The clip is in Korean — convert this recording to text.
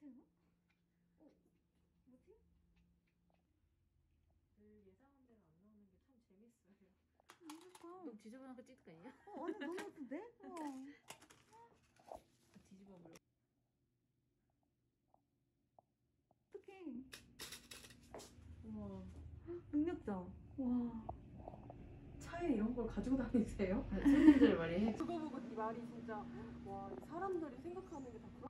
튀는 어? 뭐지? 그 예상한 대로 안 나오는 게 참 재밌어요. 그러니까. 너 지저분한 거 찍을 거 아니야? 어, 아니 너무 예쁜데? 어. 뒤집어 버려. 어떡해. 우와. 능력자. 와. 차에 이런 걸 가지고 다니세요? 손님들 말이 해. 그거 보고 이 말이 진짜 와, 이 사람들이 생각하는 게 다 그런